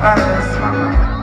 Uh, i'm my.